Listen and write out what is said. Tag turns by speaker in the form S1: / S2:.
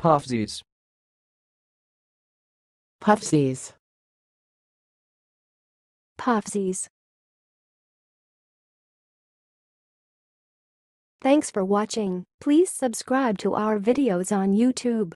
S1: Puffsies.
S2: Puffsies.
S3: Puffsies. Thanks for watching. Please subscribe to our videos on YouTube.